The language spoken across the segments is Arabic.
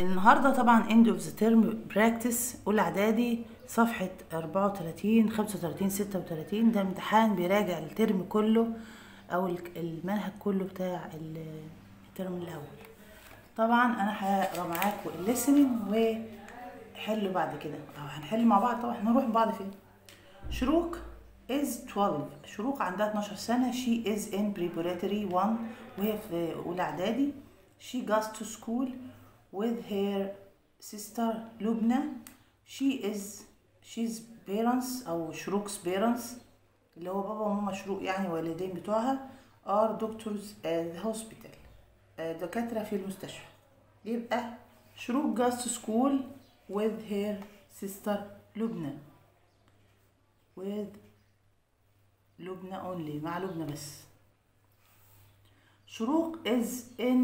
النهاردة طبعا end of the term practice أولى إعدادي صفحة 34 35 36 ده امتحان بيراجع الترم كله ال- المنهج كله بتاع ال- الترم الأول. طبعا أنا هقرأ معاكم ال listening وحلوا بعد كده. أو هنحل مع بعض طبعا هنروح بعض فين؟ شروق is 12 شروق عندها 12 سنة she is in preparatory 1 وهي في أولى إعدادي. She goes to school with her sister لبنى she is she's parents أو شروق's parents اللي هو بابا وماما شروق يعني والدين بتوعها are doctors at the hospital آه، دكاترة في المستشفى يبقى شروق goes to school with her sister لبنى with لبنى only مع لبنى بس شروق is in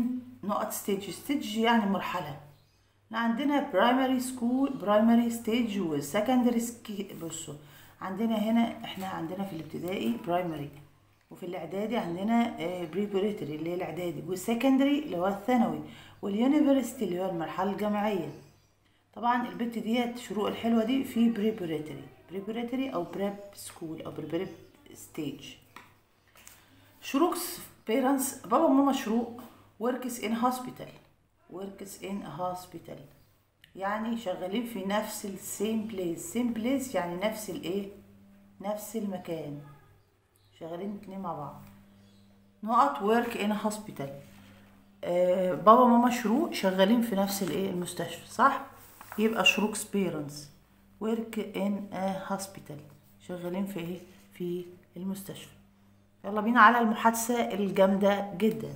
نقط stage. stage يعني مرحلة. إحنا عندنا primary school primary stage و secondary بصوا عندنا هنا إحنا عندنا في الابتدائي primary. وفي الاعدادي عندنا آه، preparatory اللي هي الاعدادي. والسكندري اللي هو الثانوي. واليونيفرسيتي اللي هو المرحلة الجامعية. طبعا البت ديت شروق الحلوة دي في preparatory. preparatory أو prep school أو prep stage. شروق's parents بابا وماما شروق. In hospital. Works in a hospital. يعني شغالين في نفس ال same place. Same place يعني نفس الايه نفس المكان. شغالين اتنين مع بعض. نقط a hospital. آه بابا وماما شروق. شغالين في نفس الايه المستشفى صح؟ يبقى شروق's parents. In a hospital. شغالين في إيه؟ في المستشفى. يلا بينا على المحادثة الجامدة جدا.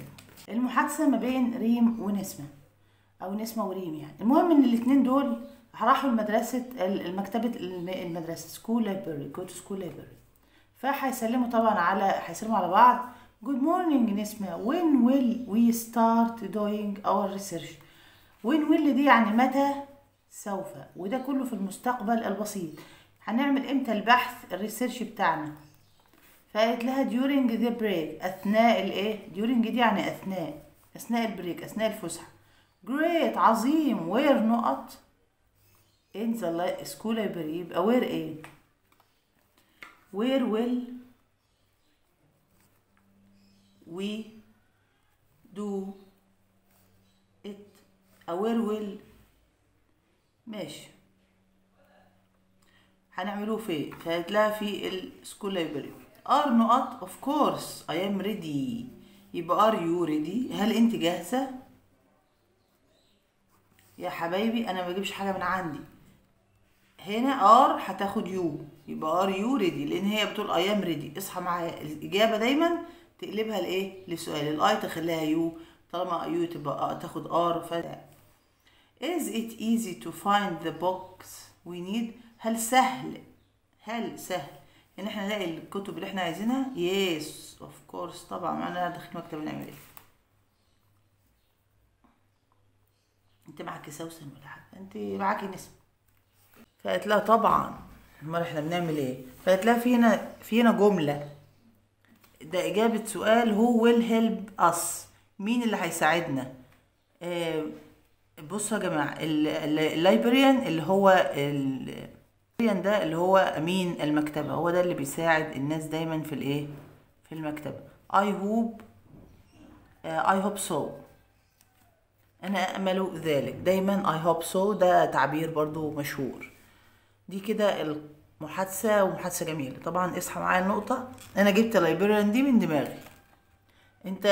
المحادثة ما بين ريم ونسمة أو نسمة وريم يعني. المهم إن الاتنين دول راحوا المدرسة المكتبة الم- المدرسة school library go to school library فهيسلموا طبعا على هيسلموا على بعض. Good morning نسمة. When will we start doing our research? When will دي يعني متى؟ سوف. وده كله في المستقبل البسيط. هنعمل إمتى البحث ال research بتاعنا؟ فقالت لها during the break. أثناء الإيه؟ during دي يعني أثناء. أثناء ال break أثناء الفسحة. Great عظيم. Where نقط؟ In the school library. يبقى where إيه؟ where will we do it? أو where will ماشي. هنعملوه فين؟ فهتلاقي في ال school library are نقط of course I am ready يبقى are you ready هل انت جاهزة؟ يا حبايبي أنا ما بجيبش حاجة من عندي. هنا are هتاخد you يبقى are you ready لأن هي بتقول I am ready اصحى معايا الإجابة دايما تقلبها لإيه؟ لسؤال. ال I تخليها you طالما you تبقى تاخد are ف Is it easy to find the books we need؟ هل سهل؟ هل سهل؟ إن إحنا نلاقي الكتب اللي إحنا عايزينها؟ Yes of course طبعا أنا داخل مكتب نعمل إيه؟ أنت معاكي سوسن ولا حاجة؟ أنت معاكي نسمة فقالت لها طبعا أمال إحنا بنعمل إيه؟ فقالت لها في هنا جملة ده إجابة سؤال who will help us مين اللي هيساعدنا آه، بصوا يا جماعة ال librarian اللي هو ال librarian ده اللي هو أمين المكتبة هو ده اللي بيساعد الناس دايما في الإيه؟ في المكتبة. I hope آه، I hope so. أنا أمل ذلك. دايما I hope so ده تعبير برضو مشهور. دي كده المحادثة ومحادثة جميلة. طبعا اصحى معايا النقطة. أنا جبت librarian دي من دماغي. أنت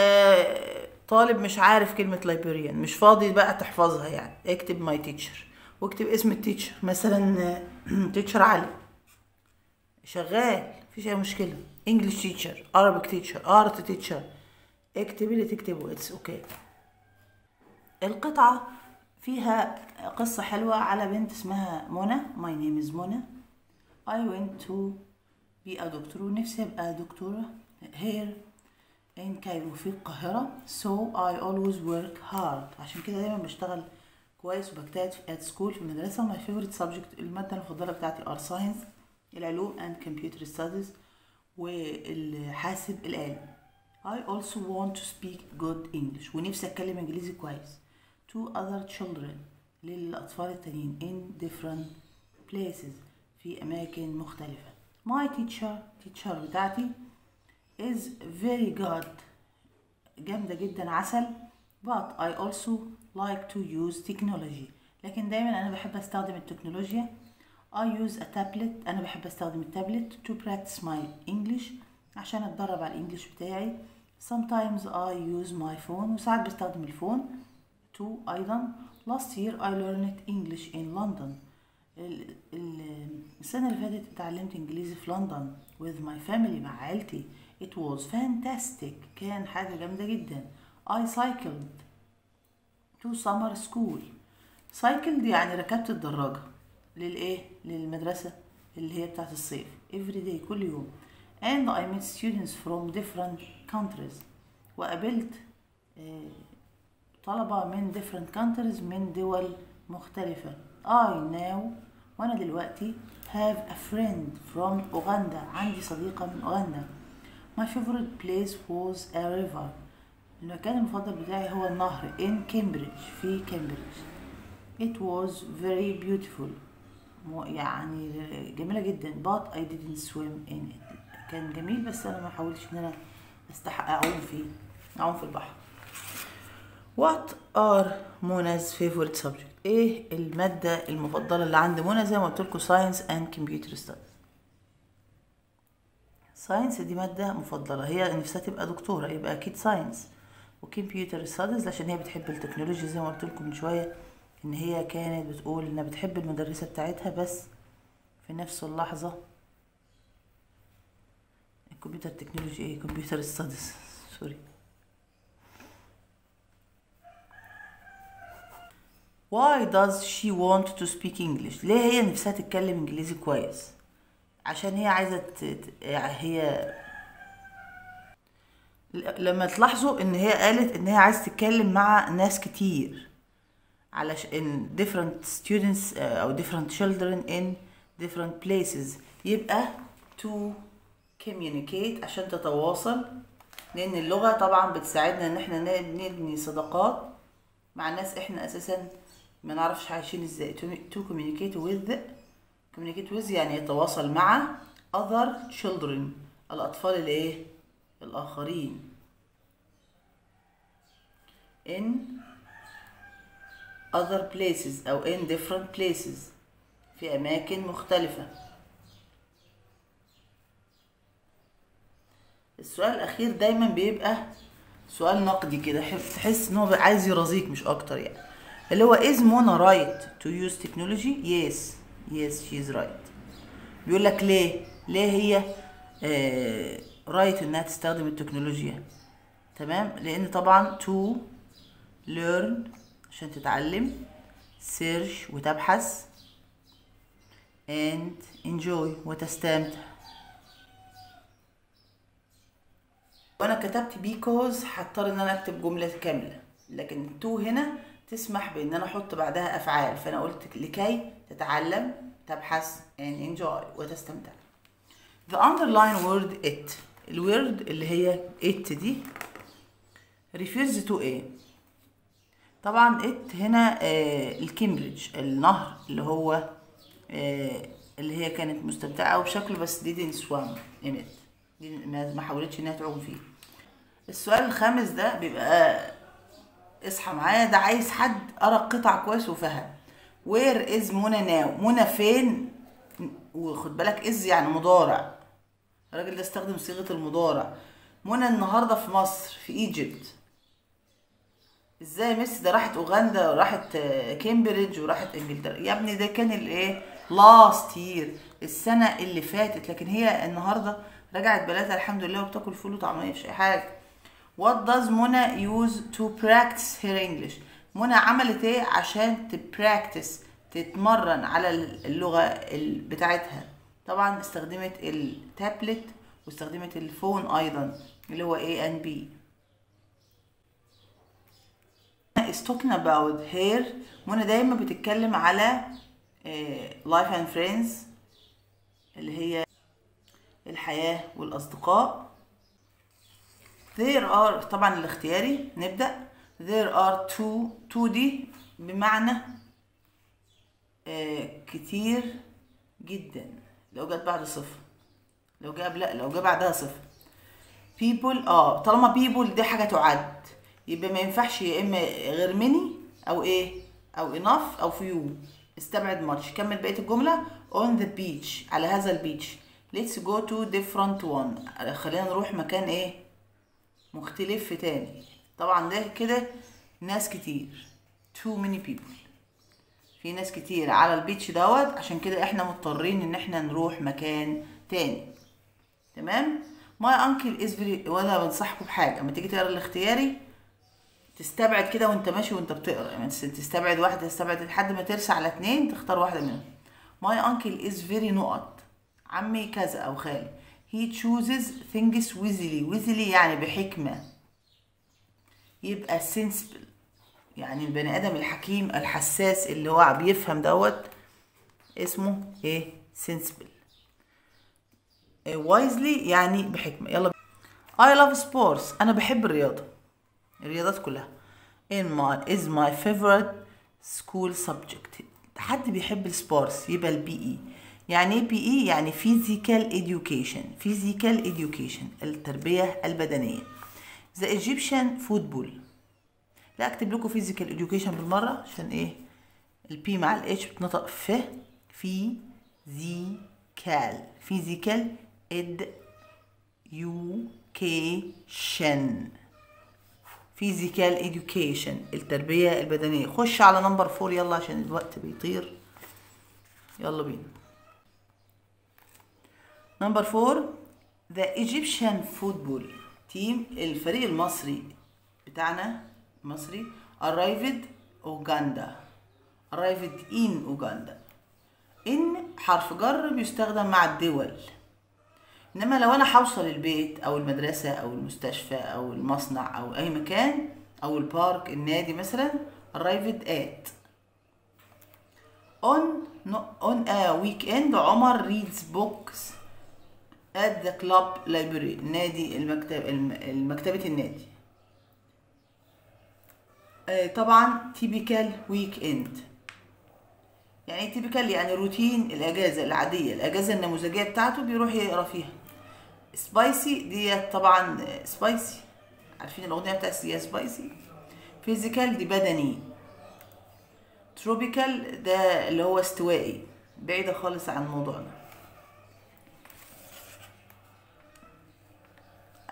طالب مش عارف كلمة librarian مش فاضي بقى تحفظها يعني. اكتب my teacher واكتب اسم ال teacher. مثلا teacher علي. شغال مفيش أي مشكلة. English teacher Arabic teacher art teacher اكتب اللي تكتبه it's okay القطعة فيها قصة حلوة على بنت اسمها منى. My name is منى. I want to be a doctor. ونفسي أبقى دكتورة here in Cairo في القاهرة. So I always work hard. عشان كده دايما بشتغل كويس وبجتهد في at school في المدرسة. و my favorite subject المادة المفضلة بتاعتي are science العلوم and computer studies والحاسب الآلي. I also want to speak good English. ونفسي أتكلم إنجليزي كويس. Two other children للأطفال التانيين in different places في أماكن مختلفة. My teacher teacher بتاعتي is very good. جامدة جدا. عسل. But I also like to use technology. لكن دايما أنا بحب أستخدم التكنولوجيا. I use a tablet. أنا بحب أستخدم التابلت to practice my English عشان أتدرب على الإنجليش بتاعي. Sometimes I use my phone وساعات بستخدم الفون to أيضا. Last year I learned English in London. ال- ال- السنة اللي فاتت اتعلمت إنجليزي في لندن with my family مع عيلتي. It was fantastic. كان حاجة جامدة جدا. I cycled to summer school cycled يعني ركبت الدراجة للإيه؟ للمدرسة اللي هي بتاعت الصيف every day كل يوم and I met students from different countries وقابلت آه، طلبة من different countries من دول مختلفة I now وأنا دلوقتي have a friend from أوغندا عندي صديقة من أوغندا My favorite place was a river المكان المفضل بتاعي هو النهر in Cambridge في كامبريدج It was very beautiful. يعني جميلة جدا but I didn't swim in it. كان جميل بس أنا ما حاولتش إن أنا أستحق أعوم فيه. أعوم في البحر. What are منا's favorite subject؟ إيه المادة المفضلة اللي عند منى زي ما قلت لكم؟ Science and computer studies. science دي مادة مفضلة. هي نفسها تبقى دكتورة يبقى أكيد science. و computer studies عشان هي بتحب التكنولوجيا زي ما قلت لكم من شوية إن هي كانت بتقول إنها بتحب المدرسة بتاعتها بس في نفس اللحظة ال computer technology إيه computer studies sorry Why does she want to speak English؟ ليه هي نفسها تتكلم إنجليزي كويس؟ عشان هي. ت- هي لما تلاحظوا إن هي قالت إن هي عايزة تتكلم مع ناس كتير. علشان different students uh, أو different children in different places. يبقى to communicate عشان تتواصل. لأن اللغة طبعا بتساعدنا إن إحنا نبني صداقات مع ناس إحنا أساسا ما نعرفش عايشين إزاي. To, communicate with communicate with يعني يتواصل مع other children. الأطفال الإيه؟ الآخرين. In other places أو in different places. في أماكن مختلفة. السؤال الأخير دايما بيبقى سؤال نقدي كده. تحس إن هو عايز يرازيك مش أكتر يعني. اللي هو is Mona right to use technology? Yes. Yes she is right. بيقول لك ليه؟ ليه هي آه right إنها تستخدم التكنولوجيا. تمام؟ لأن طبعا to learn عشان تتعلم search وتبحث and enjoy وتستمتع. وأنا كتبت because هضطر إن أنا أكتب جملة كاملة. لكن to هنا تسمح بإن أنا أحط بعدها أفعال. فأنا قلت لكي تتعلم تبحث and enjoy وتستمتع. The underline word it. الورد اللي هي it دي refers to إيه طبعا it هنا آه الكامبريدج النهر اللي هو آه اللي هي كانت مستمتعة بشكله بس didn't swim in it. دي ما حاولتش إنها تعوم فيه. السؤال الخامس ده بيبقى اصحى معايا ده عايز حد قرأ قطع كويس وفهم. where is منى now منى فين؟ وخد بالك is يعني مضارع. الراجل ده استخدم صيغة المضارع. منى النهارده في مصر في Egypt. إزاي ميسي ده راحت أوغندا وراحت آه، كامبريدج وراحت إنجلترا؟ يا ابني ده كان الايه last year السنة اللي فاتت. لكن هي النهارده رجعت بلادها الحمد لله وبتاكل فول وطعمية مش أي حاجة. What does منى use to practice her English? منى عملت إيه عشان ت practice تتمرن على اللغة ال- بتاعتها؟ طبعا استخدمت التابلت واستخدمت الفون أيضا اللي هو A and B. Is talking about her منى دايما بتتكلم على آه، life and friends اللي هي الحياة والأصدقاء. There are طبعا الاختياري نبدأ. There are two two دي بمعنى آه كتير جدا. لو جت بعد صفر. لو جاب لا لو جه بعدها صفر. People آه طالما people دي حاجة تعد يبقى ما ينفعش يا إما غير مني أو إيه أو enough أو few. استبعد much. كمل بقية الجملة on the beach على هذا البيتش let's go to different one. خلينا نروح مكان إيه مختلف تاني. طبعا ده كده ناس كتير. Too many people. في ناس كتير على البيتش دوت عشان كده إحنا مضطرين ان إحنا نروح مكان تاني. تمام؟ my uncle is very وأنا بنصحكم بحاجة اما تيجي تقرأ الاختياري تستبعد كده وانت ماشي وانت بتقرأ. يعني تستبعد واحدة تستبعد لحد ما ترسى على اتنين تختار واحدة منهم. my uncle is very نقط. عمي كذا أو خالي. He chooses things wisely wisely يعني بحكمة. يبقى sensible. يعني البني آدم الحكيم الحساس اللي هو بيفهم دوت اسمه إيه؟ Sensible. wisely يعني بحكمة. يلا. I love sports. أنا بحب الرياضة. الرياضات كلها. In my is my favorite school subject. حد بيحب ال sports؟ يبقى ال P.E يعني إيه P.E يعني physical education. physical education. التربية البدنية. The Egyptian football. لا اكتب لكم physical education بالمرة عشان إيه؟ ال P مع ال H بتنطق ف في زي كال physical education. Physical education التربية البدنية. خش على number four يلا عشان الوقت بيطير. يلا بينا. number four the Egyptian football team الفريق المصري بتاعنا مصري. arrived Uganda. arrived in Uganda. إن حرف جر بيستخدم مع الدول. إنما لو أنا هوصل البيت أو المدرسة أو المستشفى أو المصنع أو أي مكان أو البارك النادي مثلا arrived at. On on a weekend عمر reads books at the club library نادي المكتب المكتبة النادي. آه طبعا typical weekend. يعني إيه typical يعني روتين الأجازة العادية. الأجازة النموذجية بتاعته بيروح يقرأ فيها. spicy ديت طبعا spicy عارفين الأغنية بتاعت يا spicy physical دي بدني. tropical ده اللي هو استوائي. بعيدة خالص عن موضوعنا.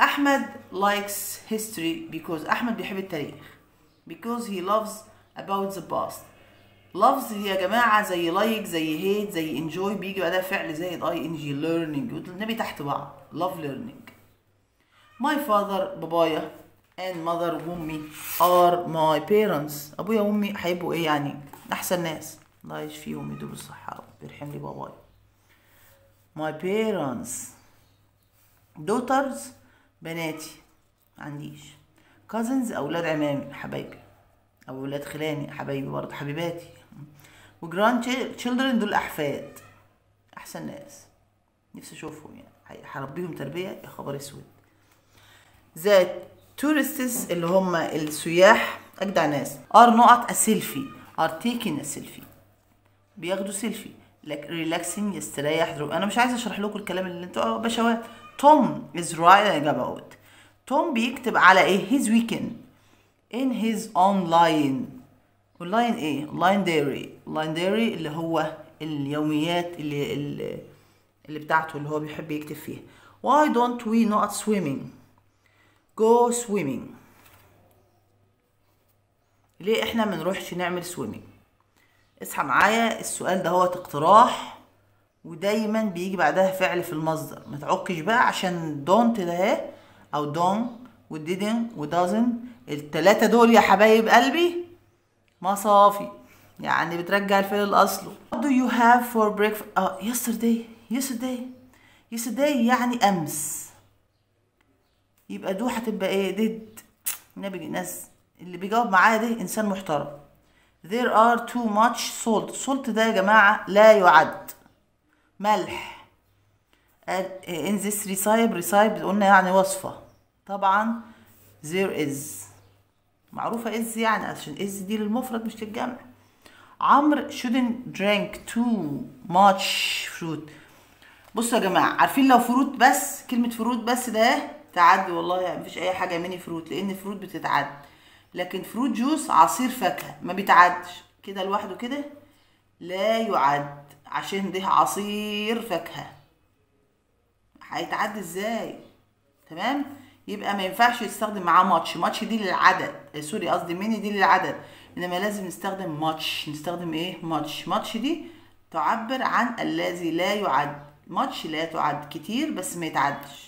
أحمد likes history because أحمد بيحب التاريخ. Because he loves about the past. love يا جماعة زي like زي hate زي enjoy بيجي بعدها فعل زائد ing learning والنبي تحت بعض. Love learning. My father بابايا and mother وأمي are my parents. أبويا وأمي هيبقوا إيه يعني؟ أحسن ناس. الله يشفيهم يدوم الصحة ويرحم لي بابايا. My parents. Daughters بناتي. عنديش. Cousins أولاد عمامي حبايبي أو أولاد خلاني حبايبي برضه حبيباتي. و grandchildren دول أحفاد أحسن ناس. نفسي أشوفهم يعني. هربيهم تربية يا خبر أسود. the tourists اللي هم السياح أجدع ناس are نقط a selfie are taking a selfie بياخدوا سيلفي لك relaxing يستريح. أنا مش عايزه أشرح لكم الكلام اللي أنتوا بشوات. توم is write about توم بيكتب على إيه؟ his weekend in his online online إيه online diary online diary اللي هو اليوميات اللي اللي, اللي بتاعته اللي هو بيحب يكتب فيها. Why don't we not swimming? Go swimming. ليه إحنا ما نروحش نعمل سويمنج اصحى معايا السؤال ده هو اقتراح ودايما بيجي بعدها فعل في المصدر. ما تعكش بقى عشان don't ده أو don't و didn't و doesn't التلاتة دول يا حبايب قلبي مصافي. يعني بترجع الفعل لاصله What do you have for breakfast آه yesterday yesterday yesterday يعني أمس. يبقى دو هتبقى إيه؟ did النبي ناس اللي بيجاوب معايا ده إنسان محترم. There are too much salt. Salt ده يا جماعة لا يعد. ملح. In this recipe recipe قلنا يعني وصفة. طبعا there is معروفة is يعني عشان is دي للمفرد مش للجمع. عمرو shouldn't drink too much fruit. بصوا يا جماعة عارفين لو fruit بس كلمة fruit بس ده تعدي والله يعني مفيش أي حاجة many fruit لأن fruit بتتعدي. لكن fruit juice عصير فاكهة ما بيتعدش. كده لوحده كده لا يعد عشان ده عصير فاكهة. هيتعدي إزاي؟ تمام؟ يبقى ما ينفعش يستخدم معاه much. much دي للعدد. آه، sorry قصدي many دي للعدد. إنما لازم نستخدم much. نستخدم إيه؟ much. much دي تعبر عن الذي لا يعد. much لا تعد. كتير بس ما يتعدش.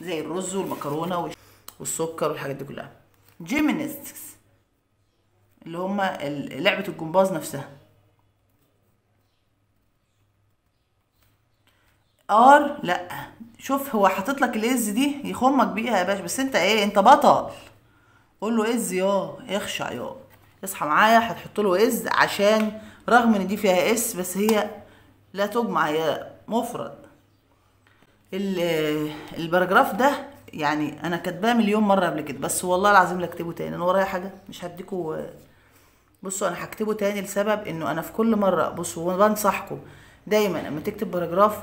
زي الرز والمكرونة والسكر والحاجات دي كلها. gymnastics اللي هما لعبة الجمباز نفسها. are؟ لا. شوف هو حاطط لك ال s دي يخمك بيها يا باشا بس أنت إيه؟ أنت بطل. قول له is يا اخشع يا. اصحى معايا هتحط له is عشان رغم إن دي فيها s بس هي لا تجمع هي مفرد. ال- ال paragraph ده يعني أنا كاتباه مليون مرة قبل كده بس والله العظيم لا أكتبه تاني. أنا ورايا حاجة مش هديكوا. بصوا أنا هكتبه تاني لسبب إنه أنا في كل مرة بصوا وأنا بنصحكم دايما لما تكتب paragraph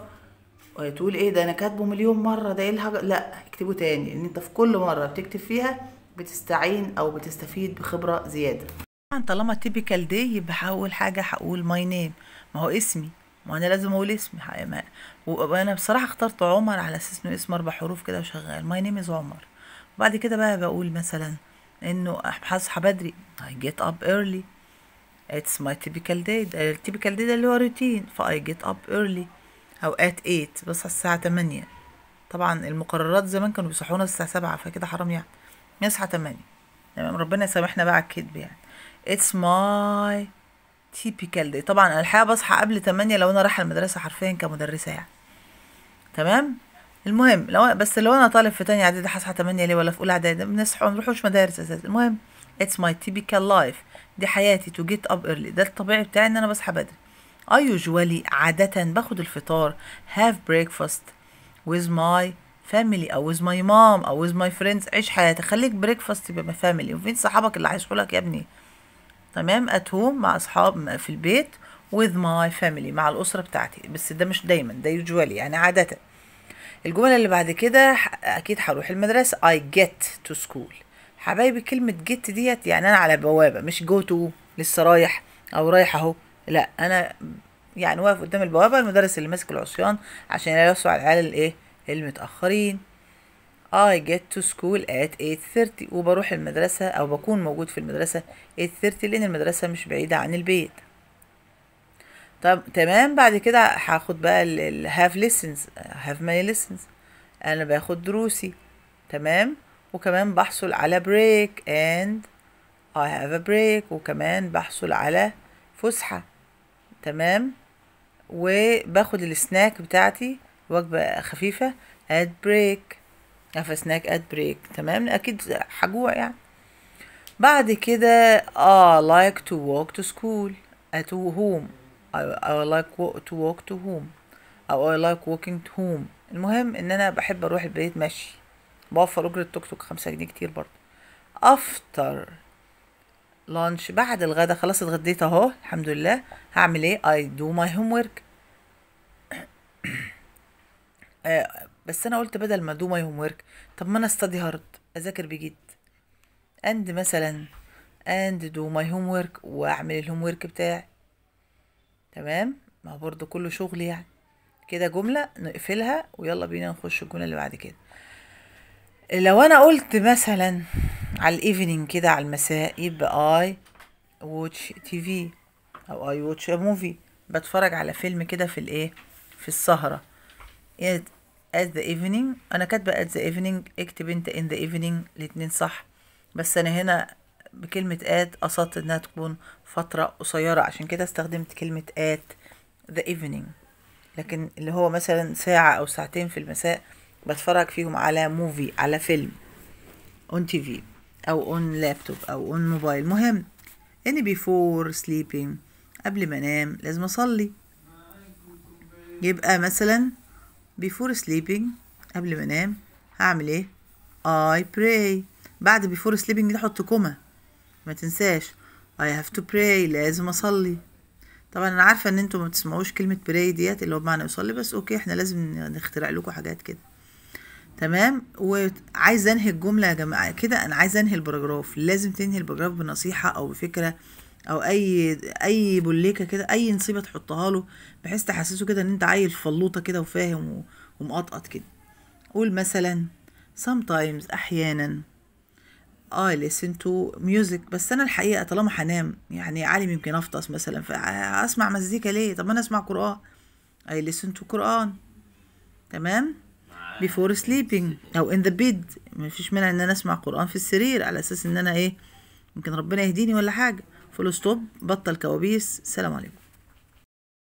تقول إيه ده أنا كاتبه مليون مرة ده إيه الحاجة لا اكتبه تاني لأن أنت في كل مرة بتكتب فيها بتستعين أو بتستفيد بخبرة زيادة. طبعا طالما typical دي يبقى أول حاجة هقول my name ما هو اسمي. ما أنا لازم أقول اسمي. ح- ما- وأنا بصراحة اخترت عمر على أساس إنه اسم أربع حروف كده وشغال. my name is عمر. وبعد كده بقى بقول مثلا إنه هصحى بدري. Get up early. It's my typical day. ده ال typical day ده اللي هو روتين ف get up early. At 8 بصحى الساعة 8 طبعا المقررات زمان كانوا بيصحونا الساعة 7 فكده حرام يعني. نصحى 8 تمام ربنا يسامحنا بقى على الكدب يعني. It's my typical day. طبعا أنا الحقيقة بصحى قبل 8 لو أنا رايحة المدرسة حرفيا كمدرسة يعني. تمام؟ المهم لو بس لو أنا طالب في تانية إعدادي هصحى 8 ليه ولا في أولى إعدادي؟ بنصحى ما نروحوش مدارس أساسا. المهم it's my typical life. دي حياتي to get up early. ده الطبيعي بتاعي إن أنا بصحى بدري. I usually عادة باخد الفطار have breakfast with my family أو with my mom أو with my friends عيش حياتك خليك breakfast يبقى family. وفين صحابك اللي هيصحوا لك يا ابني. تمام؟ At home مع أصحاب في البيت with my family مع الأسرة بتاعتي. بس ده مش دايما ده usually يعني عادة. الجملة اللي بعد كده أكيد هروح المدرسة. I get to school. حبايبي كلمة get ديت يعني أنا على بوابة مش go to لسه رايح أو رايح أهو. لا أنا يعني واقف قدام البوابة المدرس اللي ماسك العصيان عشان يوسع على العيال الإيه؟ المتأخرين. I get to school at 8:30 وبروح المدرسة أو بكون موجود في المدرسة 8:30 لأن المدرسة مش بعيدة عن البيت. طب تمام بعد كده هاخد بقى ال have lessons have my lessons. أنا باخد دروسي. تمام؟ وكمان بحصل على break and I have a break. وكمان بحصل على فسحة. تمام؟ وباخد السناك بتاعتي وجبة خفيفة break. have a snack at break. تمام؟ أكيد هجوع يعني. بعد كده to walk to school. at home. I, I like wa- to walk to home. أو I like walking to home. المهم إن أنا بحب أروح البيت مشي. بوفر أجرة توك توك خمسة جنيه كتير برضه. after lunch بعد الغدا خلاص اتغديت اهو الحمد لله. هعمل إيه؟ I do my homework. آه بس أنا قلت بدل ما do my homework طب ما أنا study hard اذاكر بجد and مثلا and do my homework واعمل الهوم ورك بتاعي. تمام؟ ما هو برضه كله شغل يعني. كده جملة نقفلها ويلا بينا نخش الجملة اللي بعد كده. لو أنا قلت مثلا على ال evening كده على المساء يبقى I watch TV أو I watch movie بتفرج على فيلم كده في الإيه؟ في السهرة. At the evening أنا كاتبة at the evening اكتب أنت in the evening الاتنين صح. بس أنا هنا بكلمة at قصدت إنها تكون فترة قصيرة عشان كده استخدمت كلمة at the evening. لكن اللي هو مثلا ساعة أو ساعتين في المساء بتفرج فيهم على movie على فيلم on TV أو on laptop أو on mobile مهم. and before sleeping قبل ما أنام لازم أصلي. يبقى مثلا before sleeping قبل ما أنام هعمل إيه؟ I pray. بعد before sleeping دي أحط comma. ما تنساش. I have to pray. لازم أصلي. طبعا أنا عارفة إن أنتوا ما بتسمعوش كلمة pray ديت اللي هو بمعنى يصلي بس okay إحنا لازم نخترع لكم حاجات كده. تمام؟ وعايزه انهي الجملة يا جماعة؟ كده أنا عايزه انهي ال paragraph لازم تنهي البراجراف بنصيحة أو بفكرة أو أي أي بوليكة كده أي نصيبة تحطها له بحيث تحسسه كده إن أنت عيل فلوطة كده وفاهم ومقطقط كده. قول مثلا sometimes أحيانا. I listen to music. بس أنا الحقيقة طالما هنام يعني عالم يمكن أفطس مثلا فأسمع مزيكا ليه؟ طب أنا أسمع قرآن. I listen to قران تمام؟ Before sleeping أو in the bed. مفيش مانع إن أنا أسمع قرآن في السرير على أساس إن أنا إيه يمكن ربنا يهديني ولا حاجة. full stop بطل كوابيس. سلام عليكم.